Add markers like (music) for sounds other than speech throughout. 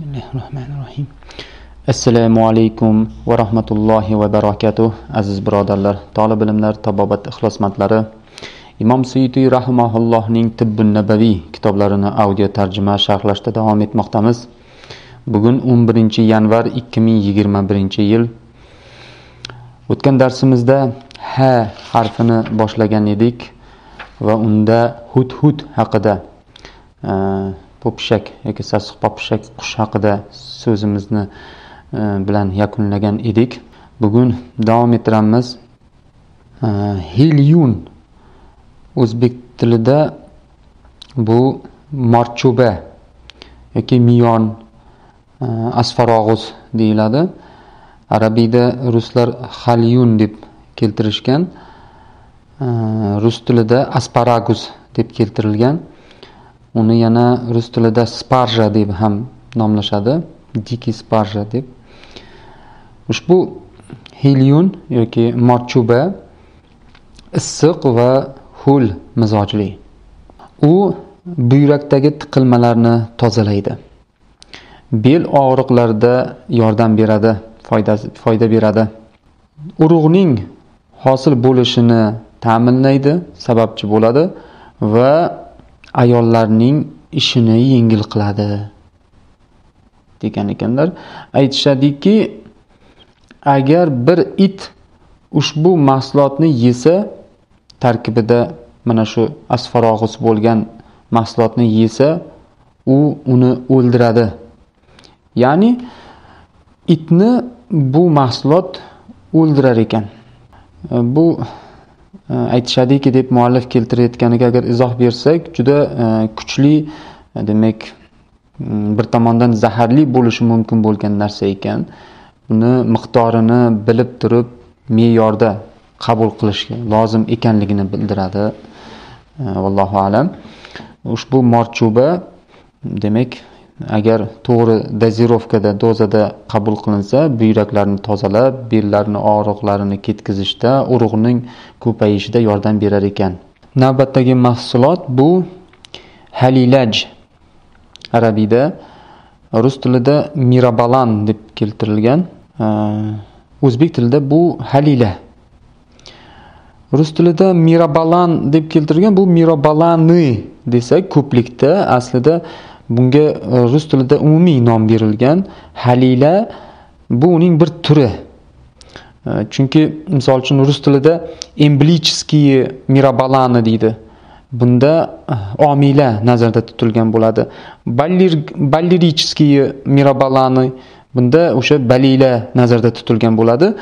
Bismillahirrohmanirrohim. Assalomu alaykum va rahmatullohi va barakatuh. Aziz birodarlar, talab ilmlar, tabobat ixlosmandlari, Imom Suyuti rahimahullohning Tibbun Nabaviy kitoblarini audio tarjima sharhlashda davom etmoqdamiz. Bugun 11 yanvar 2021 yil. O'tgan darsimizda ha harfini boshlagan edik va unda hudhud haqida e, po'pishak yoki sassiq popishak qush haqida so'zimizni e, bilan yakunlagan edik. Bugun davom ettiramiz. E, hilyun o'zbek tilida bu marchuba yoki miyon e, asfarog'uz deyiladi. Arabiyda ruslar halyun deb keltirishgan e, rus tilida asparagus deb keltirilgan. Uni yana rus tilida sparja deb ham nomlashadi. Diki sparja deb. Ushbu helion yoki morchuba issiq va ho'l mizojli u buyrakdagi tiqilmalarni tozalaydi. Bel og'riqlarida yordam beradi foyda foyda beradi. Urug'ning hosil bo'lishini ta'minlaydi sababchi bo'ladi va ayollarning ishini yengil qiladi degan ekanlar. Aytishadiki agar bir it ushbu mahsulotni yesa tarkibida mana shu asfarog'us bo'lgan mahsulotni yesa u uni o'ldiradi. Ya'ni itni bu mahsulot o'ldirar ekan. Bu Э, aytishadiki deb muallif keltirayotganiga agar izoh bersak juda э, kuchli э, demak mm, bir tomondan zaharli bo'lishi mumkin bo'lgan narsa ekan. Buni miqdorini bilib turib me'yorda qabul qilish lozim ekanligini bildiradi. Vallohu alam. Ushbu morchuba demak agar to'g'ri dozirovkada dozada qabul qilinsa buyraklarni tozalab bellarni og'riqlarini ketkazishda urug'ning ko'payishida yordam berar ekan. Navbatdagi mahsulot bu halilaj. Arabiyda rus tilida mirabalan deb keltirilgan e, o'zbek tilida bu halila. Rus tilida mirabalan deb keltirilgan bu mirabalani desak ko'plikda aslida bunga e, rus tilida umumiy nom berilgan halila bu uning bir turi. E, chunki misol uchun rus tilida emblichskiy mirabalani deydi. Bunda e, omila nazarda tutilgan bo'ladi. Ballirichskiy mirabalani bunda o'sha balila nazarda tutilgan bo'ladi.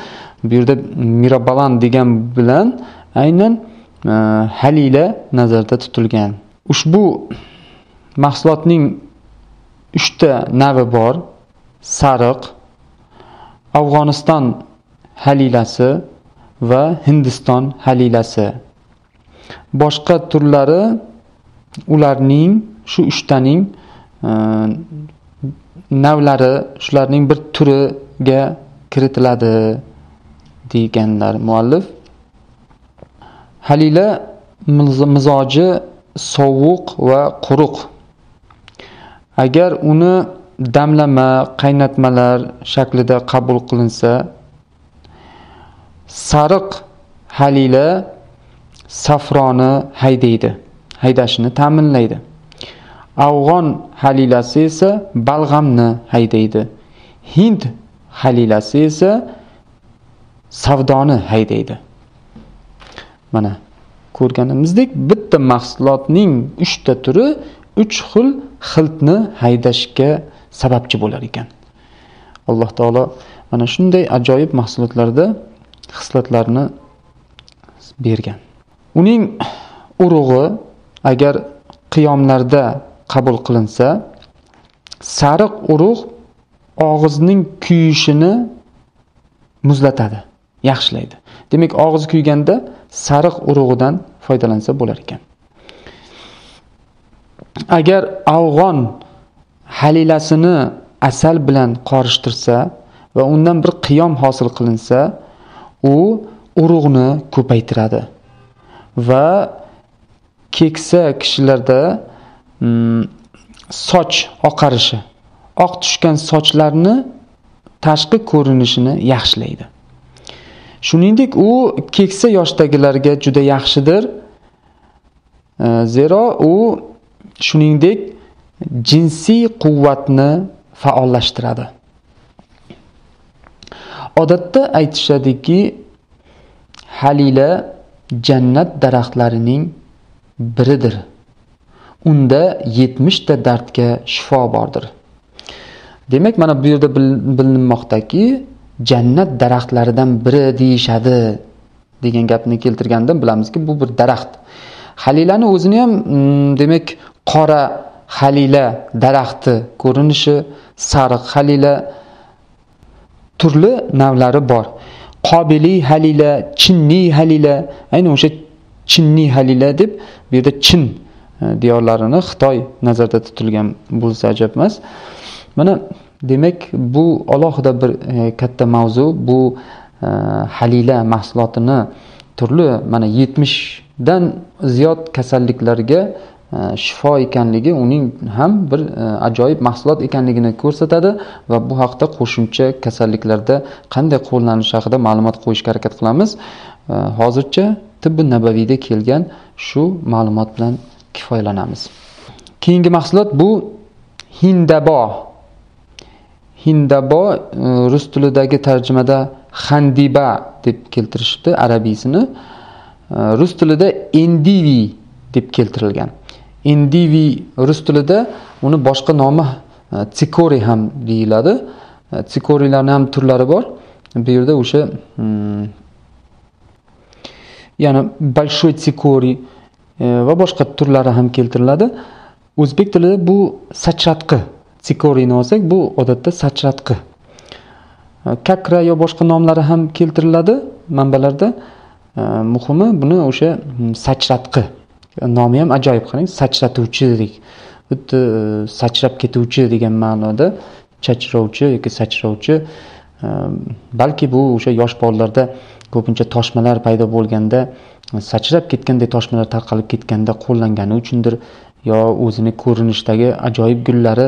Bu yerda mirabalan degan bilan aynan halila nazarda tutilgan. Ushbu mahsulotning uchta navi bor. Sariq afg'oniston halilasi va hindiston halilasi. Boshqa turlari ularning shu uchtaning e, navlari shularning bir turiga kiritiladi deganlar muallif. Halila mizoji sovuq va quruq. Agar uni damlama qaynatmalar shaklida qabul qilinsa sariq halila safroni haydaydi haydashini ta'minlaydi. Afg'on halilasi esa balg'amni haydaydi. Hind halilasi esa savdoni haydaydi. Mana ko'rganimizdek bitta mahsulotning uchta turi uch xil xiltni haydashga sababchi bo'lar ekan. Alloh taolo mana shunday ajoyib mahsulotlarda xislatlarni bergan. Uning urug'i agar qiyomlarda qabul qilinsa sariq urug' og'izning kuyishini muzlatadi yaxshilaydi. Demak og'iz kuyganda sariq urug'idan foydalansa bo'lar ekan. Agar afg'on halilasini asal bilan qorishtirsa va undan bir qiyom hosil qilinsa u urug'ni ko'paytiradi. Va keksa kishilarda mm, soch oqarishi oq tushgan sochlarni tashqi ko'rinishini yaxshilaydi. Shuningdek u keksa yoshdagilarga juda yaxshidir. Zero u shuningdek jinsiy quvvatni faollashtiradi. Odatda aytishadiki halila jannat daraxtlarining biridir. Unda yetmishta dardga shifo bordir. Demak mana bu yerda bilinmoqdaki jannat daraxtlaridan biri deyishadi degan gapni keltirganda bilamizki bu bir daraxt. Halilani o'zini ham mm, demak qora halila daraxti ko'rinishi sariq halila turli navlari bor. Qobiliy halila chinniy halila ayni o'sha chinniy halila deb bu yerda chin e, diyorlarini xitoy nazarda tutilgan bo'lsa ajab emas mana demak bu alohida bir e, katta mavzu bu e, halila mahsulotini turli mana yetmishdan ziyod kasalliklarga E, shifo ekanligi uning ham bir e, ajoyib mahsulot ekanligini ko'rsatadi va bu haqda qo'shimcha kasalliklarda qanday qo'llanishi haqida ma'lumot qo'yishga harakat qilamiz. E, hozircha tibbi nabaviyda kelgan shu ma'lumot bilan kifoyalanamiz. Keyingi mahsulot bu hindabo. Hindabo rus tilidagi tarjimada handiba deb keltirishibdi arabiysini rus tilida endivi deb keltirilgan. Indivi rus tilida uni boshqa nomi e, tsikori ham deyiladi. E, Tsikorilarni ham turlari bor. Bu yerda o'sha mm, yana большой tsikori e, va boshqa turlari ham keltiriladi. O'zbek tilida bu sachratqi tsikorini olsak bu odatda sachratqi kakra yo boshqa nomlari ham keltiriladi manbalarda. Muhimi buni o'sha hmm, sachratqi nomi ham ajoyib qarang sachratuvchi dedik. Xuddi e, sachrab ketuvchi degan ma'noda chachrovchi yoki sachrovchi e, balki bu o'sha yosh bolalarda ko'pincha toshmalar paydo bo'lganda sachrab ketganday toshmalar tarqalib ketganda qo'llangani uchundir yo o'zini ko'rinishdagi ajoyib gullari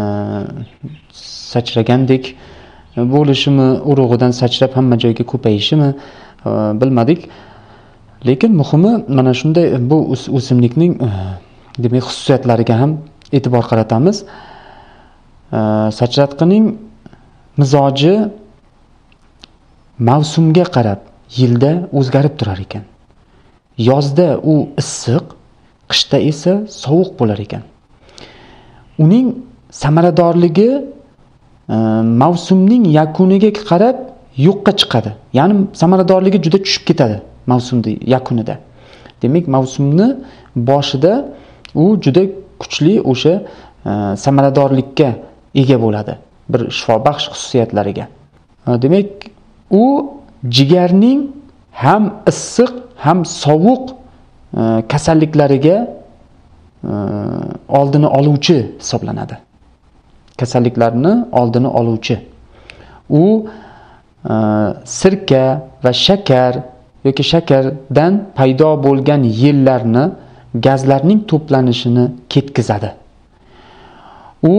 e, sachragandek bo'lishimi urug'idan sachrab hamma joyga ko'payishimi bilmadik. Lekin muhimi mana shunday bu o'simlikning eh, demak xususiyatlariga ham e'tibor qaratamiz. Eh, Sachratqining mizoji mavsumga qarab yilda o'zgarib turar ekan. Yozda u issiq qishda esa sovuq bo'lar ekan. Uning samaradorligi eh, mavsumning yakuniga qarab yo'qqa chiqadi. Ya'ni samaradorligi juda tushib ketadi. Mavsumni yakunida. Demak mavsumni boshida u juda kuchli o'sha e, samaradorlikka ega bo'ladi bir shifobaxsh xususiyatlariga. E, demak u jigarning ham issiq ham sovuq e, kasalliklariga e, oldini oluvchi hisoblanadi. Kasalliklarni oldini oluvchi. U e, sirka va shakar yoki shakardan paydo bo'lgan yillarni gazlarning to'planishini ketkazadi. U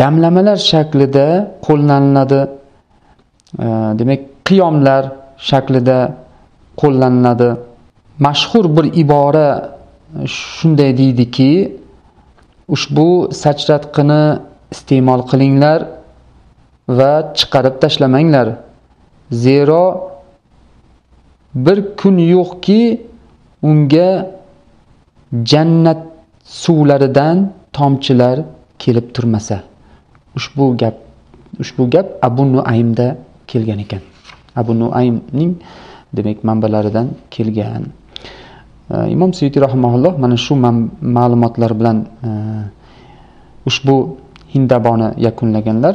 damlamalar shaklida qo'llaniladi. Demak qiyomlar shaklida qo'llaniladi. Mashhur bir ibora shunday deydiki ushbu sachratqini iste'mol qilinglar va chiqarib tashlamanglar. Zero bir kun yo'qki unga jannat suvlaridan tomchilar kelib turmasa. Ushbu gap ushbu gap abu nuaymda kelgan ekan. Abu nuaymning demak manbalaridan kelgan. Imom suyuti rahmaulloh mana shu ma'lumotlar bilan e, ushbu hindaboni yakunlaganlar.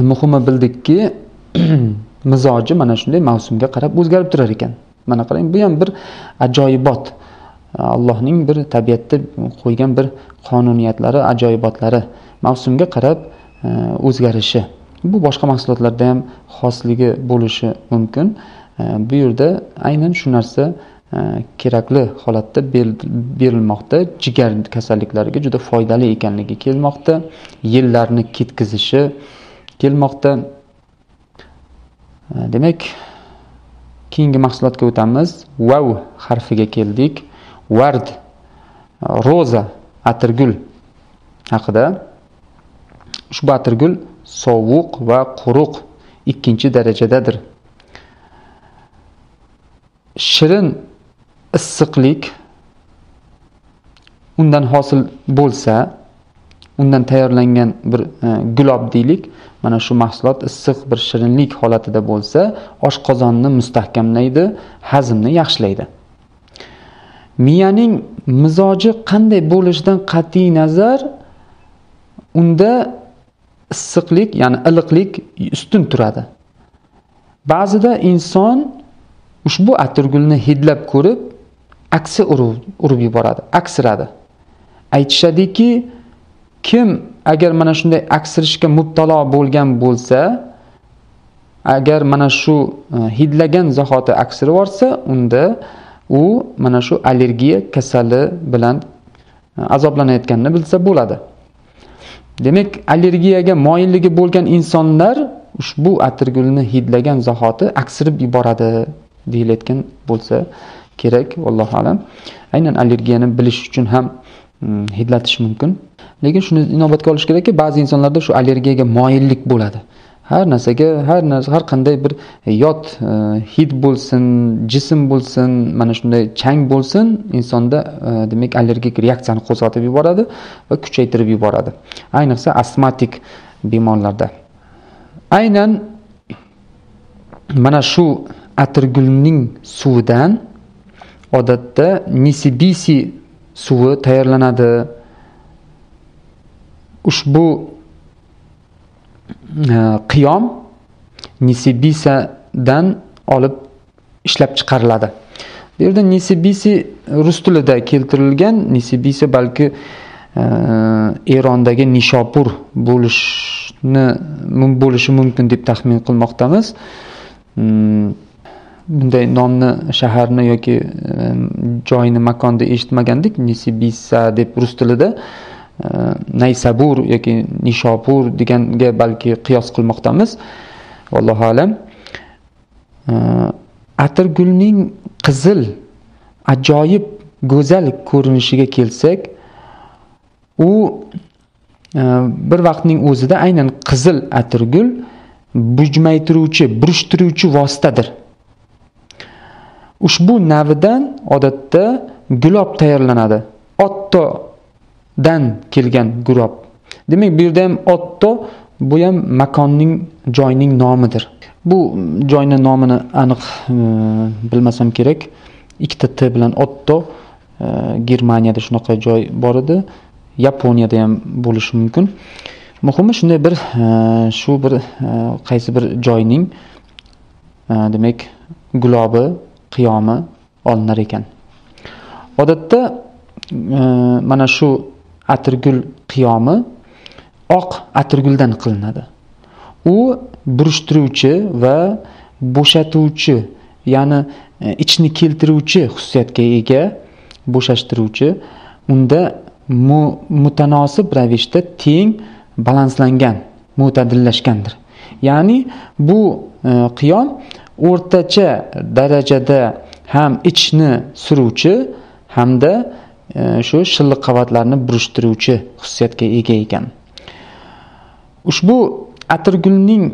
Muhimi bildikki (clears throat) mizoji mana shunday mavsumga qarab o'zgarib turar ekan. Mana qarang bu ham bir ajoyibot. Allohning bir tabiatda qo'ygan bir qonuniyatlari ajoyibotlari mavsumga qarab e, o'zgarishi. Bu boshqa mahsulotlarda ham xosligi bo'lishi mumkin. E, bu yerda aynan shu narsa e, kerakli holatda berilmoqda. Jigar kasalliklariga juda foydali ekanligi kelmoqda. Yillarni ketkazishi kelmoqda. Э, demak keyingi mahsulotga o'tamiz. Vav harfiga keldik. Vard roza atirgul haqida. Ushbu atirgul sovuq va quruq ikkinchi darajadadir. Shirin issiqlik undan hosil bo'lsa undan tayyorlangan bir e, gulob deylik mana shu mahsulot issiq bir shirinlik holatida bo'lsa oshqozonni mustahkamlaydi hazmni yaxshilaydi. Miyaning mizoji qanday bo'lishidan qat'iy nazar unda issiqlik ya'ni iliqlik ustun turadi. Ba'zida inson ushbu atirgulni hidlab ko'rib aksi urib yuboradi aksiradi. Aytishadiki kim agar mana shunday aksirishga mubtalo bo'lgan bo'lsa agar mana shu e, hidlagan zahoti aksirib yuborsa unda u mana shu allergiya kasali bilan e, azoblanayotganini bilsa bo'ladi. Demak allergiyaga moyilligi bo'lgan insonlar ushbu atirgulni hidlagan zahoti aksirib yuboradi deyilayotgan bo'lsa kerak allohu alam. Aynan allergiyani bilish uchun ham mm, hidlatish mumkin lekin shuni inobatga olish kerakki ba'zi insonlarda shu allergiyaga moyillik bo'ladi. Har narsaga har narsa har qanday bir э, yot э, hid bo'lsin jism bo'lsin mana shunday chang bo'lsin insonda э, demak allergik reaksiyani qo'zg'atib yuboradi va kuchaytirib yuboradi. Ayniqsa astmatik bemorlarda. Aynan mana shu atirgulning suvidan odatda nisibisi suvi tayyorlanadi. Ushbu e, qiyom nisibisadan olib ishlab chiqariladi. Bu yerda nisibisi rus tilida keltirilgan nisibisi balki e, erondagi nishopur bo'lishni bo'lishi mumkin deb taxmin qilmoqdamiz. Hmm, bunday nomni shaharni yoki joyni makonni eshitmagandik. Nisibisa deb rus tilida naysabur yoki nishopur deganga balki qiyos qilmoqdamiz. Allohu alam. Atirgulning qizil ajoyib go'zal ko'rinishiga kelsak u bir vaqtning o'zida aynan qizil atirgul bujmaytiruvchi burishtiruvchi vositadir. Ushbu navidan odatda gulob tayyorlanadi. Ottodan kelgan gulob. Demak bu yerda ham otto bu ham makonning joyning nomidir. Bu joyni nomini aniq e, bilmasam kerak. Ikkita t bilan otto e, germaniyada shunaqa joy bor edi. Yaponiyada ham bo'lishi mumkin. Muhimi shunday bir e, shu bir e, qaysi bir joyning e, demak gulobi qiyomi olinar ekan. Odatda e, mana shu atirgul qiyomi oq atirguldan qilinadi. U burishtiruvchi va bo'shatuvchi ya'ni e, ichni keltiruvchi xususiyatga ega bo'shashtiruvchi. Unda mu, mutanosib ravishda teng balanslangan mo'tadillashgandir ya'ni bu e, qiyom o'rtacha darajada ham ichni suruvchi hamda e, shu shilliq qavatlarni burishtiruvchi xususiyatga ega ekan. Ushbu atirgulning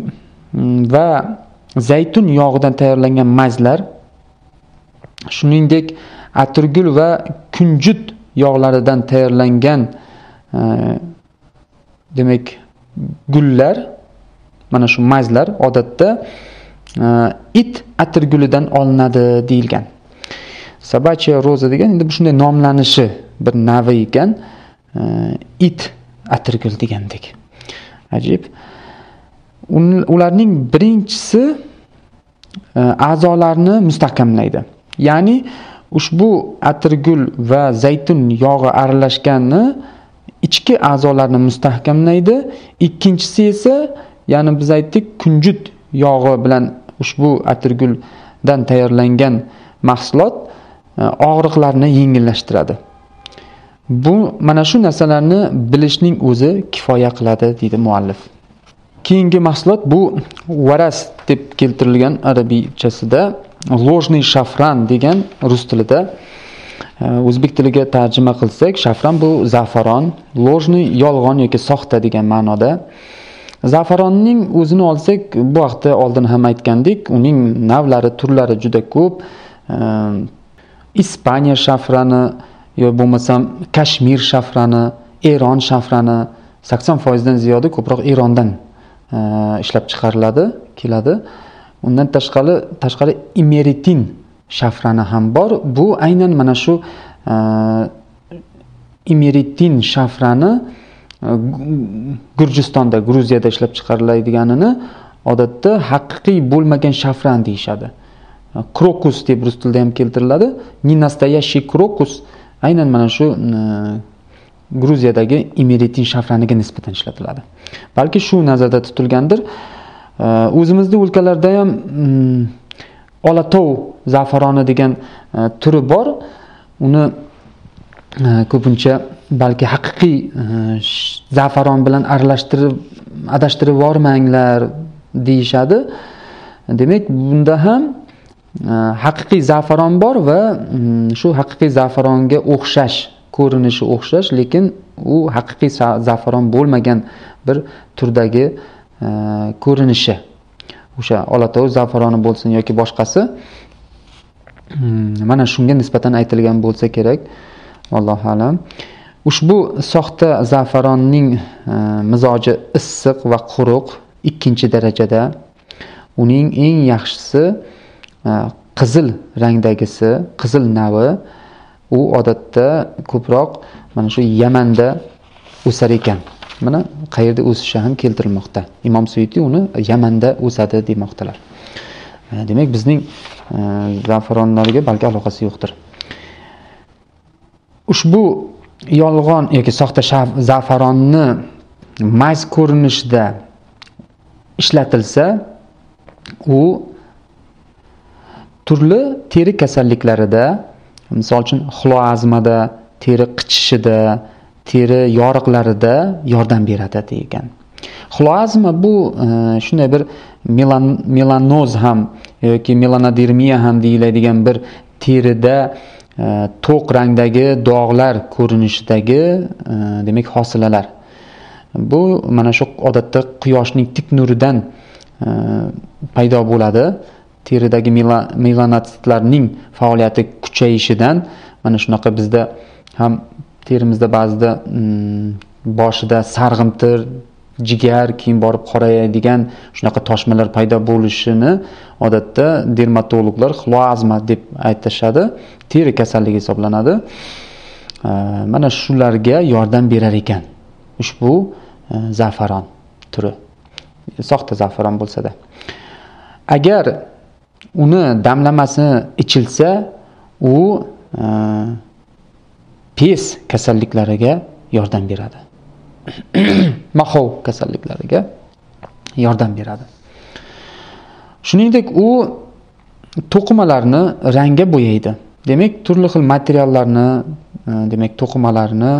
mm, va zaytun yog'idan tayyorlangan mazlar shuningdek atirgul va kunjut yog'laridan tayyorlangan e, demak gullar mana shu mazlar odatda it atirgulidan olinadi deyilgan. Собачья roza degan endi bu shunday nomlanishi bir navi ekan it atirgul degandek ajib ularning birinchisi a'zolarni mustahkamlaydi. Ya'ni ushbu atirgul va zaytun yog'i aralashgani ichki a'zolarni mustahkamlaydi ikkinchisi esa ya'ni biz aytdik kunjut yog'i bilan ushbu atirguldan tayyorlangan mahsulot e, og'riqlarni yengillashtiradi. Bu mana shu narsalarni bilishning o'zi kifoya qiladi deydi muallif. Keyingi mahsulot bu varas deb keltirilgan arabiychasida ложный shafran degan rus tilida. E, o'zbek tiliga tarjima qilsak shafran bu zafaron ложный yolg'on yoki soxta degan ma'noda. Zafaronning o'zini olsak bu haqda oldin ham aytgandik. Uning navlari turlari juda ko'p. Ehm, Ispaniya shafrani yo bo'lmasam kashmir shafrani eron shafrani sakson foizdan ziyodi ko'proq erondan ehm, ishlab chiqariladi keladi. Undan tashqari tashqari imeritin shafrani ham bor. Bu aynan mana shu ehm, imeritin shafrani gurjistonda gruziyada ishlab chiqariladiganini odatda haqiqiy bo'lmagan shafran deyishadi. Krokus deb rus tilida ham keltiriladi. Не настоящий krokus aynan mana shu gruziyadagi imeritin shafraniga nisbatan ishlatiladi. Balki shu nazarda tutilgandir. O'zimizni o'lkalarda ham olatov zafaroni degan e, turi bor. Uni e, ko'pincha balki haqiqiy e, zafaron bilan aralashtirib adashtirib yubormanglar deyishadi. Demak bunda ham e, haqiqiy zafaron bor va mm, shu haqiqiy zafaronga o'xshash ko'rinishi o'xshash lekin u haqiqiy zafaron bo'lmagan bir turdagi e, ko'rinishi. O'sha olatov zafaroni bo'lsin yoki boshqasi. Mm, mana shunga nisbatan aytilgan bo'lsa kerak. Allohu alam. Ushbu soxta zafaronning e, mizoji issiq va quruq ikkinchi darajada. Uning eng yaxshisi e, qizil rangdagisi qizil navi. U odatda ko'proq mana shu yamanda o'sar ekan. Mana qayerda o'sishi ham keltirilmoqda. Imom suyuti uni yamanda o'sadi demoqdalar. E, demak bizning zafaronlarga balki aloqasi yo'qdir. Ushbu yolg'on yoki soxta zafaronni mayz ko'rinishida ishlatilsa u turli teri kasalliklarida misol uchun xloazmada teri qichishida teri yoriqlarida yordam beradi degan. Xloazma bu e, shunday bir melan, melanoz ham yoki melanodermiya ham deyiladigan bir terida to'q rangdagi dog'lar ko'rinishidagi e, demak hosilalar. Bu mana shu odatda quyoshning tik nuridan e, paydo bo'ladi. Teridagi melanotitlarning faoliyati kuchayishidan mana shunaqa bizda ham terimizda ba'zida mm, boshida sarg'imtir jigar keyin borib qorayadigan shunaqa toshmalar paydo bo'lishini odatda dermatologlar xloazma deb aytishadi. Teri kasalligi hisoblanadi. Mana shularga yordam berar ekan ushbu e, zafaron turi. Soxta zafaron bo'lsada agar uni damlamasi ichilsa u e, pes kasalliklariga yordam beradi. (coughs) mahov kasalliklariga yordam beradi. Shuningdek u to'qimalarni rangga bo'yaydi. Demak turli xil materiallarni e, demak to'qimalarni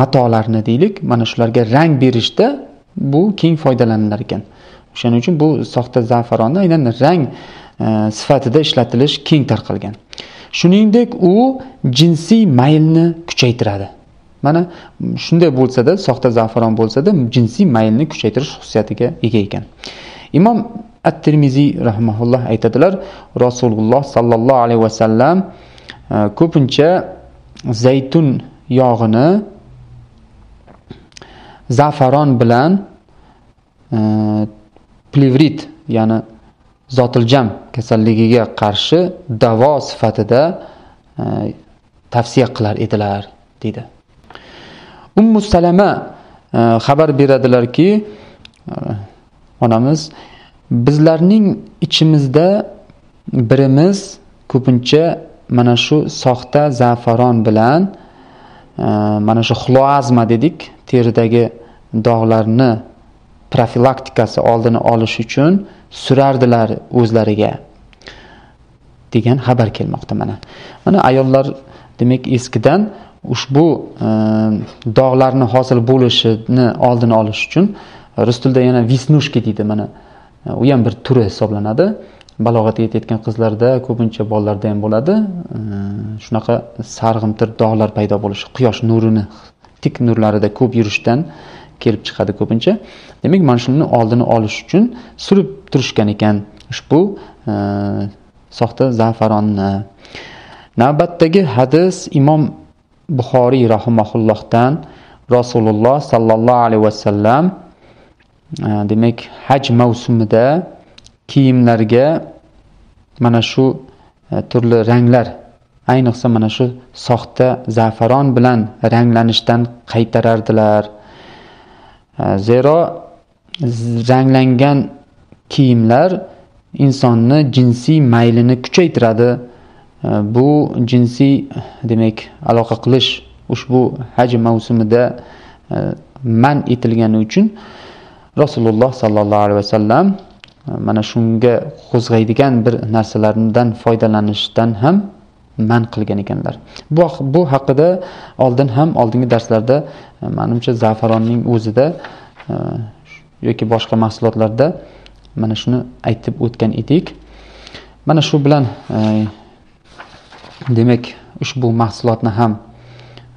matolarni deylik mana shularga rang berishda bu keng foydalanilar ekan. O'shaning uchun bu soxta zafaronni aynan rang e, sifatida ishlatilish keng tarqalgan. Shuningdek u jinsiy maylni kuchaytiradi. Mana shunday bo'lsada soxta zafaron bo'lsada jinsiy maylni kuchaytirish xususiyatiga ega ekan. Imom at termiziy rahmaulloh aytadilar rasululloh sollallohu alayhi vasallam e, ko'pincha zaytun yog'ini zafaron bilan e, plevrit ya'ni zotiljam kasalligiga qarshi davo sifatida e, tavsiya qilar edilar deydi. Ummu salama e, xabar beradilarki e, onamiz bizlarning ichimizda birimiz ko'pincha mana shu soxta zafaron bilan e, mana shu xloazma dedik teridagi dog'larni profilaktikasi oldini olish uchun surardilar o'zlariga degan xabar kelmoqda mana. Mana ayollar demak eskidan ushbu e, dog'larni hosil bo'lishini oldini olish uchun rus tilida yana visnushka deydi mana u ham bir turi hisoblanadi. Balog'atga yetayotgan qizlarda ko'pincha bolalarda ham bo'ladi. E, shunaqa sarg'imtir dog'lar paydo bo'lishi quyosh nurini tik nurlarida ko'p yurishdan kelib chiqadi ko'pincha. Demak mana shuni oldini olish uchun surib turishgan ekan ushbu e, soxta zafaronni navbatdagi hadis imom buxoriy rahimaullohdan rasululloh sollallohu alayhi vasallam e, demak haj mavsumida kiyimlarga mana shu e, turli ranglar ayniqsa mana shu soxta zafaron bilan ranglanishdan qaytarardilar. E, zero ranglangan kiyimlar insonni jinsiy maylini kuchaytiradi. Bu jinsiy demak aloqa qilish ushbu haj mavsumida e, man etilgani uchun rasululloh sollallohu alayhi vasallam e, mana shunga qo'zg'aydigan bir narsalardan foydalanishdan ham man qilgan ekanlar. Bu bu haqida oldin ham oldingi darslarda e, manimcha zafaronning o'zida yoki boshqa mahsulotlarda mana shuni aytib o'tgan edik. Mana shu bilan e, demak ushbu mahsulotni ham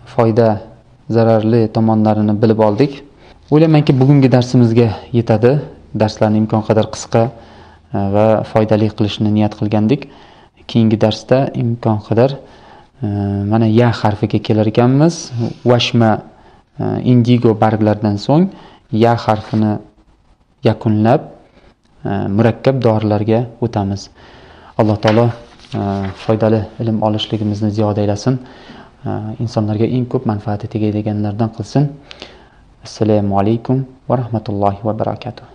foyda zararli tomonlarini bilib oldik. O'ylaymanki bugungi darsimizga yetadi. Darslarni imkon qadar qisqa e, va foydali qilishni niyat qilgandik. Keyingi darsda imkon qadar e, mana ya harfiga kelar ekanmiz. Vashma e, indigo barglaridan so'ng ya harfini yakunlab murakkab dorilarga o'tamiz. Alloh taolo Э, foydali ilm olishligimizni ziyoda aylasin. Э, insonlarga eng ko'p manfaati tegadiganlardan qilsin. Assalomu alaykum va rahmatullohi va barakatuh.